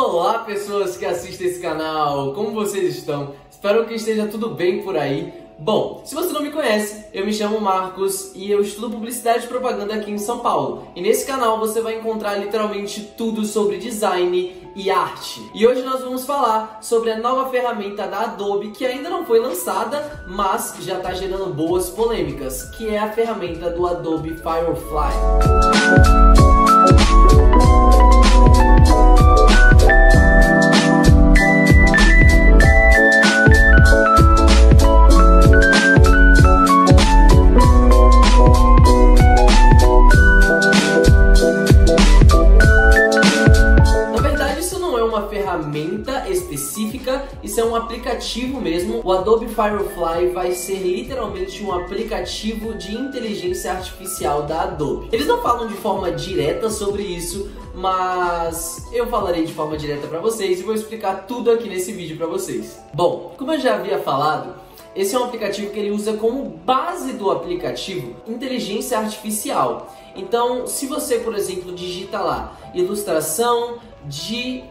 Olá pessoas que assistem esse canal, como vocês estão? Espero que esteja tudo bem por aí. Bom, se você não me conhece, eu me chamo Marcos e eu estudo publicidade e propaganda aqui em São Paulo. E nesse canal você vai encontrar literalmente tudo sobre design e arte. E hoje nós vamos falar sobre a nova ferramenta da Adobe que ainda não foi lançada, mas já está gerando boas polêmicas, que é a ferramenta do Adobe Firefly. Ferramenta Firefly vai ser literalmente um aplicativo de inteligência artificial da Adobe. Eles não falam de forma direta sobre isso, mas eu falarei de forma direta para vocês e vou explicar tudo aqui nesse vídeo para vocês. Bom, como eu já havia falado, esse é um aplicativo que ele usa como base do aplicativo inteligência artificial. Então, se você, por exemplo, digita lá ilustração de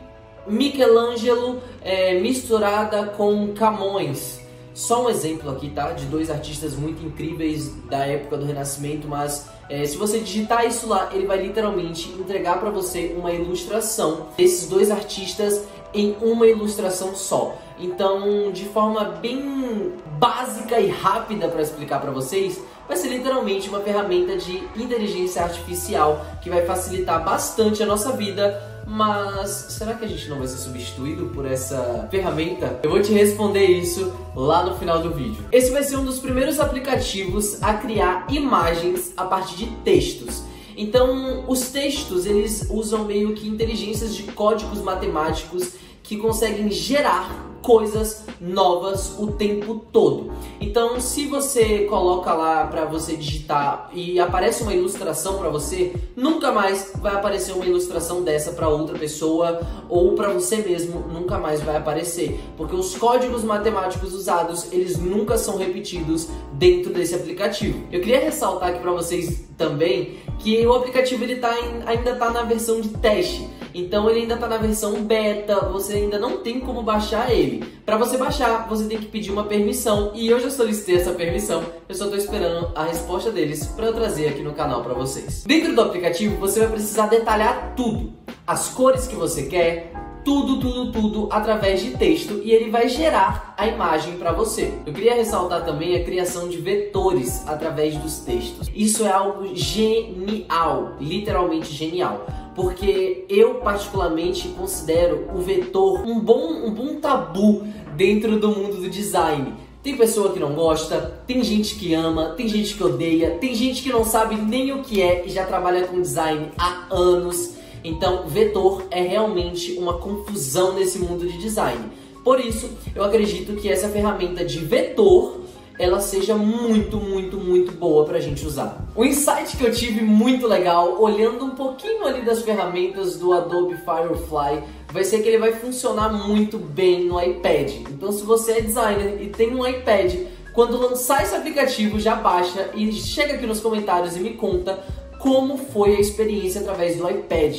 Michelangelo é, misturada com Camões. Só um exemplo aqui, tá? De dois artistas muito incríveis da época do Renascimento, mas é, se você digitar isso lá, ele vai literalmente entregar para você uma ilustração desses dois artistas em uma ilustração só. Então, de forma bem básica e rápida para explicar para vocês, vai ser literalmente uma ferramenta de inteligência artificial que vai facilitar bastante a nossa vida mas será que a gente não vai ser substituído por essa ferramenta? Eu vou te responder isso lá no final do vídeo. Esse vai ser um dos primeiros aplicativos a criar imagens a partir de textos. Então, os textos, eles usam meio que inteligências de códigos matemáticos que conseguem gerar coisas novas o tempo todo. Então, se você coloca lá para você digitar e aparece uma ilustração para você, nunca mais vai aparecer uma ilustração dessa para outra pessoa ou para você mesmo, nunca mais vai aparecer, porque os códigos matemáticos usados, eles nunca são repetidos dentro desse aplicativo. Eu queria ressaltar aqui para vocês também que o aplicativo ele tá em, ainda está na versão de teste. Então ele ainda está na versão beta, você ainda não tem como baixar ele. Para você baixar, você tem que pedir uma permissão e eu já solicitei essa permissão. Eu só estou esperando a resposta deles para eu trazer aqui no canal para vocês. Dentro do aplicativo, você vai precisar detalhar tudo. As cores que você quer, tudo, tudo, tudo através de texto e ele vai gerar a imagem para você. Eu queria ressaltar também a criação de vetores através dos textos. Isso é algo genial, literalmente genial porque eu particularmente considero o vetor um bom, um bom tabu dentro do mundo do design. Tem pessoa que não gosta, tem gente que ama, tem gente que odeia, tem gente que não sabe nem o que é e já trabalha com design há anos. Então, vetor é realmente uma confusão nesse mundo de design. Por isso, eu acredito que essa ferramenta de vetor ela seja muito, muito, muito boa pra gente usar. O insight que eu tive muito legal, olhando um pouquinho ali das ferramentas do Adobe Firefly, vai ser que ele vai funcionar muito bem no iPad. Então se você é designer e tem um iPad, quando lançar esse aplicativo, já baixa e chega aqui nos comentários e me conta como foi a experiência através do iPad.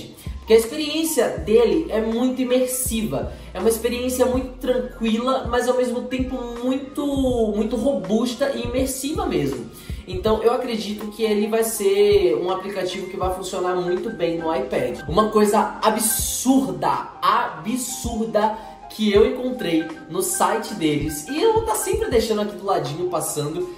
Porque a experiência dele é muito imersiva, é uma experiência muito tranquila, mas ao mesmo tempo muito, muito robusta e imersiva mesmo. Então eu acredito que ele vai ser um aplicativo que vai funcionar muito bem no iPad. Uma coisa absurda, absurda que eu encontrei no site deles, e eu vou estar tá sempre deixando aqui do ladinho passando,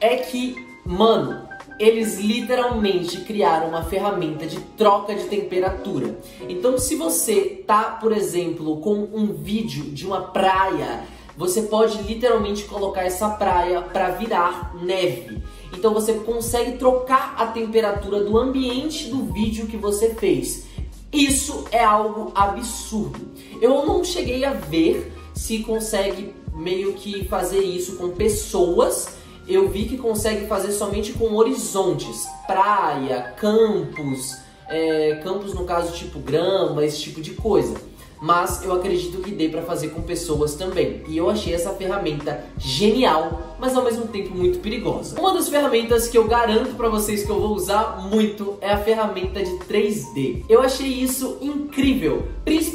é que, mano, eles literalmente criaram uma ferramenta de troca de temperatura. Então, se você tá, por exemplo, com um vídeo de uma praia, você pode literalmente colocar essa praia para virar neve. Então, você consegue trocar a temperatura do ambiente do vídeo que você fez. Isso é algo absurdo. Eu não cheguei a ver se consegue meio que fazer isso com pessoas eu vi que consegue fazer somente com horizontes, praia, campos, é, campos no caso tipo grama, esse tipo de coisa. mas eu acredito que dê para fazer com pessoas também. E eu achei essa ferramenta genial, mas ao mesmo tempo muito perigosa. Uma das ferramentas que eu garanto para vocês que eu vou usar muito é a ferramenta de 3D. Eu achei isso incrível,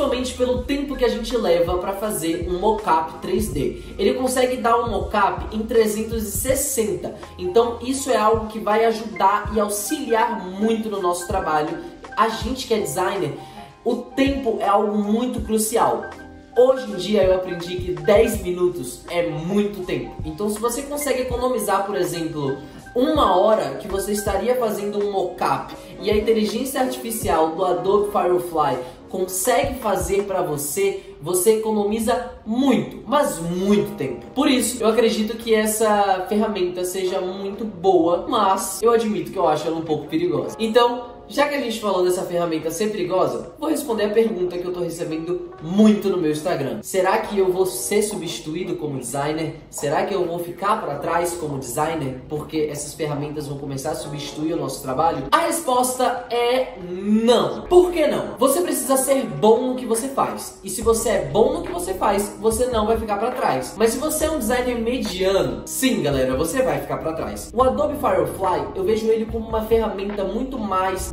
principalmente pelo tempo que a gente leva para fazer um mockup 3D. Ele consegue dar um mockup em 360. Então isso é algo que vai ajudar e auxiliar muito no nosso trabalho. A gente que é designer o tempo é algo muito crucial. Hoje em dia eu aprendi que 10 minutos é muito tempo. Então se você consegue economizar, por exemplo, uma hora que você estaria fazendo um mockup e a inteligência artificial do Adobe Firefly consegue fazer para você, você economiza muito, mas muito tempo. Por isso, eu acredito que essa ferramenta seja muito boa, mas eu admito que eu acho ela um pouco perigosa. Então, já que a gente falou dessa ferramenta ser perigosa, vou responder a pergunta que eu tô recebendo muito no meu Instagram. Será que eu vou ser substituído como designer? Será que eu vou ficar para trás como designer porque essas ferramentas vão começar a substituir o nosso trabalho? A resposta é não. Por que não? Você precisa ser bom no que você faz. E se você é bom no que você faz, você não vai ficar para trás. Mas se você é um designer mediano, sim, galera, você vai ficar para trás. O Adobe Firefly, eu vejo ele como uma ferramenta muito mais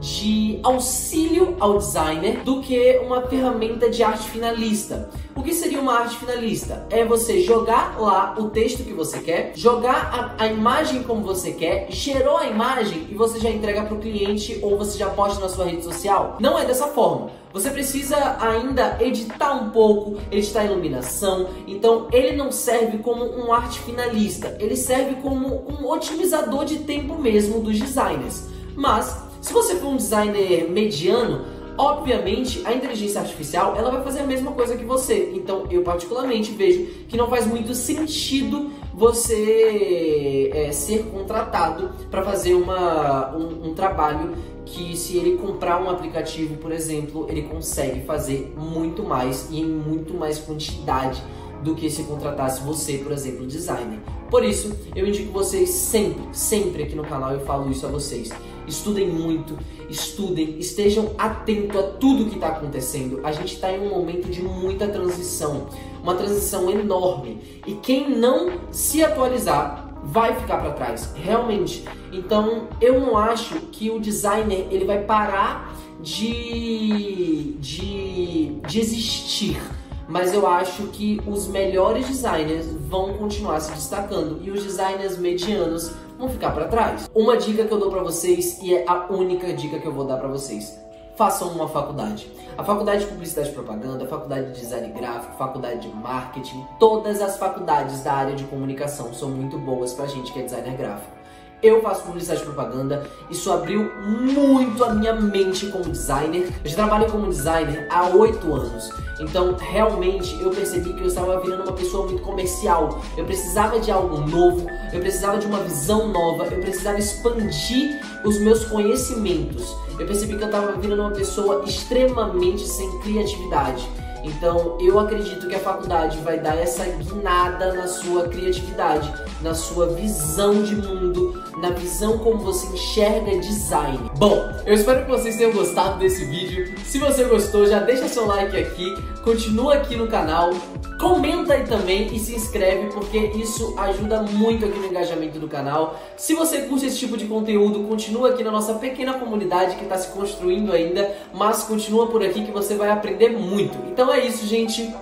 auxílio ao designer do que uma ferramenta de arte finalista. O que seria uma arte finalista? É você jogar lá o texto que você quer, jogar a, a imagem como você quer, gerou a imagem e você já entrega para o cliente ou você já posta na sua rede social. Não é dessa forma. Você precisa ainda editar um pouco, editar a iluminação. Então, ele não serve como um arte finalista, ele serve como um otimizador de tempo mesmo dos designers. Mas se você for um designer mediano, obviamente a inteligência artificial ela vai fazer a mesma coisa que você. Então eu particularmente vejo que não faz muito sentido você é, ser contratado para fazer uma, um, um trabalho que se ele comprar um aplicativo, por exemplo, ele consegue fazer muito mais e em muito mais quantidade do que se contratasse você, por exemplo, designer. Por isso, eu indico vocês sempre, sempre aqui no canal eu falo isso a vocês. Estudem muito, estudem, estejam atentos a tudo que está acontecendo. A gente está em um momento de muita transição, uma transição enorme. E quem não se atualizar vai ficar para trás, realmente. Então, eu não acho que o designer ele vai parar de, de, de existir mas eu acho que os melhores designers vão continuar se destacando e os designers medianos vão ficar para trás. Uma dica que eu dou para vocês e é a única dica que eu vou dar para vocês. Façam uma faculdade. A faculdade de publicidade e propaganda, a faculdade de design gráfico, faculdade de marketing, todas as faculdades da área de comunicação são muito boas pra gente que é designer gráfico. Eu faço publicidade e propaganda, isso abriu muito a minha mente como designer. Eu já trabalho como designer há oito anos, então realmente eu percebi que eu estava virando uma pessoa muito comercial. Eu precisava de algo novo, eu precisava de uma visão nova, eu precisava expandir os meus conhecimentos. Eu percebi que eu estava virando uma pessoa extremamente sem criatividade. Então, eu acredito que a faculdade vai dar essa guinada na sua criatividade, na sua visão de mundo, na visão como você enxerga design. Bom, eu espero que vocês tenham gostado desse vídeo. Se você gostou, já deixa seu like aqui, continua aqui no canal, comenta aí também e se inscreve porque isso ajuda muito aqui no engajamento do canal. Se você curte esse tipo de conteúdo, continua aqui na nossa pequena comunidade que está se construindo ainda, mas continua por aqui que você vai aprender muito. Então é isso, gente.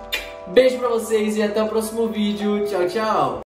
Beijo pra vocês e até o próximo vídeo. Tchau, tchau!